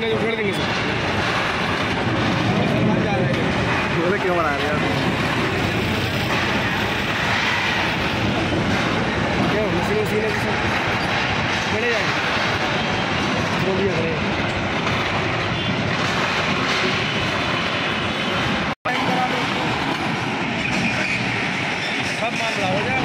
Machine है उठा देंगे सर क्यों बना रहे हैं? क्यों? मशीन मशीन है सर बड़े जाए सब मामला हो जाए।